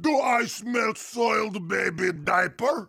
Do I smell soiled baby diaper?